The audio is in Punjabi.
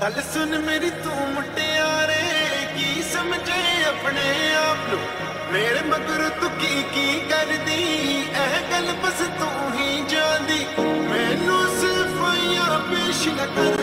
ਗੱਲ ਸੁਣ ਮੇਰੀ, ਤੂੰ ਮੁਟਿਆਰੇ ਕੀ ਸਮਝੇ ਆਪਣੇ ਆਪ ਨੂੰ? ਮੇਰੇ ਮਗਰ ਤੂੰ ਕੀ ਕੀ ਕਰਦੀ? ਇਹ ਗੱਲ ਬਸ ਤੂੰ ਹੀ ਜਾਣਦੀ। ਮੈਨੂੰ ਸਿਰਫ ਯਾ ਪੇਸ਼ ਨਾ ਕਰ